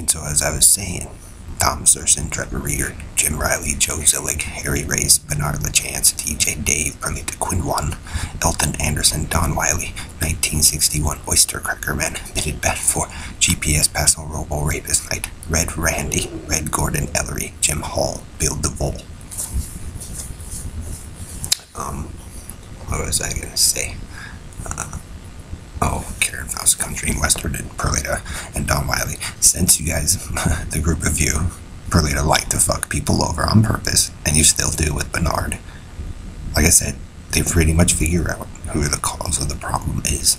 And so, as I was saying, Tom Serson, Trevor Reeder, Jim Riley, Joe Zillig, Harry Race, Bernard LaChance, DJ Dave, Perlita Quinwan, Elton Anderson, Don Wiley, 1961 Oyster Cracker Man, Knitted Bat for GPS Paso Robo Rapist Night, Red Randy, Red Gordon Ellery, Jim Hall, Bill DeVol. Um, what was I gonna say? Country and Western and Perlita and Don Wiley. Since you guys, the group of you, Perlita like to fuck people over on purpose, and you still do with Bernard. Like I said, they pretty much figure out who the cause of the problem is.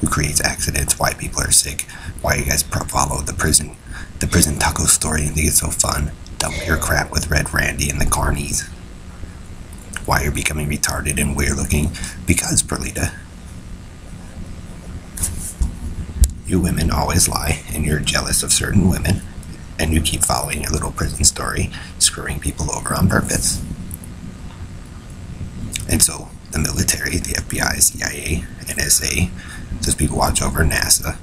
Who creates accidents, why people are sick, why you guys follow the prison, the prison taco story and think it's so fun. Dump your crap with Red Randy and the Carnies. Why you're becoming retarded and weird looking? Because, Perlita, you women always lie, and you're jealous of certain women, and you keep following your little prison story, screwing people over on purpose. And so, the military, the FBI, CIA, NSA, those people watch over NASA,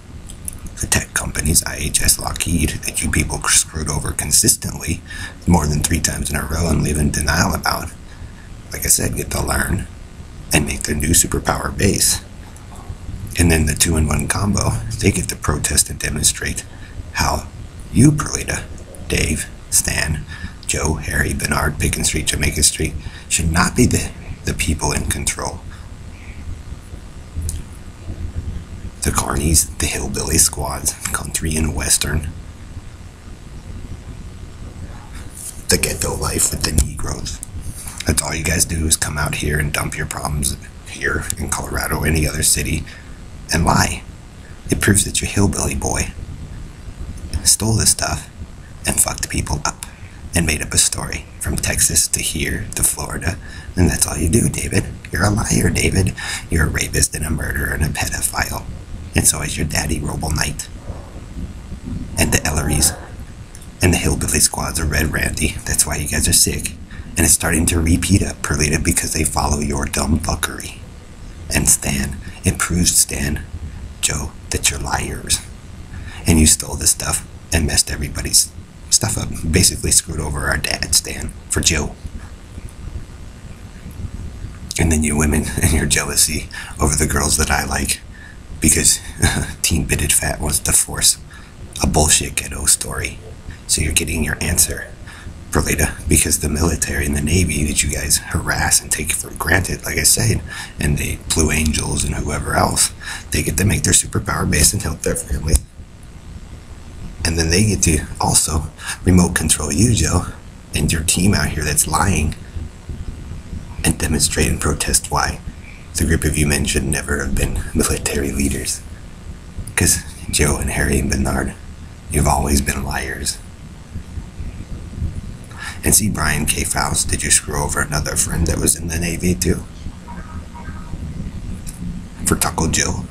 the tech companies, IHS, Lockheed, that you people screwed over consistently more than three times in a row and live in denial about, like I said, get to learn and make their new superpower base. And then the two in one combo, they get to protest and demonstrate how you, Perlita, Dave, Stan, Joe, Harry, Bernard, Picken Street, Jamaica Street, should not be the, the people in control. The carnies, the hillbilly squads, country and western. The ghetto life with the Negroes. That's all you guys do is come out here and dump your problems here in Colorado, any other city, and lie. It proves that your hillbilly boy stole this stuff and fucked people up and made up a story from Texas to here to Florida. And that's all you do, David. You're a liar, David. You're a rapist and a murderer and a pedophile. And so is your daddy, Robo Knight. And the Ellerys and the hillbilly squads are Red Randy. That's why you guys are sick. And it's starting to repeat up, Perlita, because they follow your dumb fuckery. And Stan, it proves, Stan, Joe, that you're liars. And you stole this stuff and messed everybody's stuff up. Basically screwed over our dad, Stan, for Joe. And then you women and your jealousy over the girls that I like because Teen Bitted Fat was the force a bullshit ghetto story. So you're getting your answer Perlita because the military and the Navy that you guys harass and take for granted, like I said, and the Blue Angels and whoever else, they get to make their superpower base and help their family. And then they get to also remote control you, Joe, and your team out here that's lying and demonstrate and protest why the group of you men should never have been military leaders. Because Joe and Harry and Bernard, you've always been liars. And see, Brian K. Faust, did you screw over another friend that was in the Navy too? For Tuckle Joe.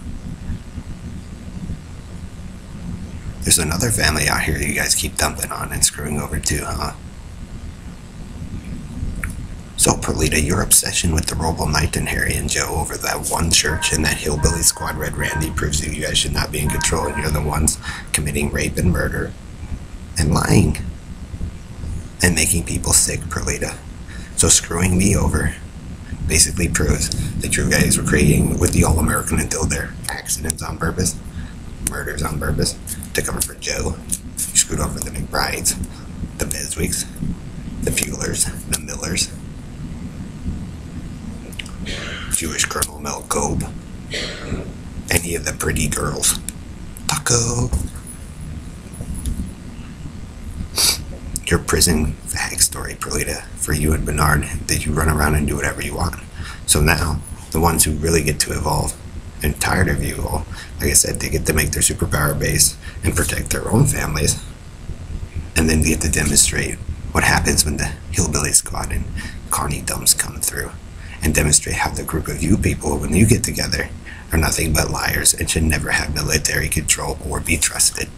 There's another family out here you guys keep dumping on and screwing over too, huh? So, Perlita, your obsession with the Robo Knight and Harry and Joe over that one church and that hillbilly squad Red Randy proves that you guys should not be in control and you're the ones committing rape and murder and lying and making people sick, Perlita. So, screwing me over basically proves that you guys were creating with the All American until their accidents on purpose, murders on purpose, to cover for Joe. You screwed over the McBrides, the Beswicks, the Fuglers, the Millers. Jewish Colonel Mel Kobe, any of the pretty girls. Taco. Your prison fag story, Perlita, for you and Bernard, that you run around and do whatever you want. So now, the ones who really get to evolve and tired of you all, like I said, they get to make their superpower base and protect their own families. And then get to demonstrate what happens when the hillbilly squad and carny dumps come through and demonstrate how the group of you people, when you get together, are nothing but liars and should never have military control or be trusted.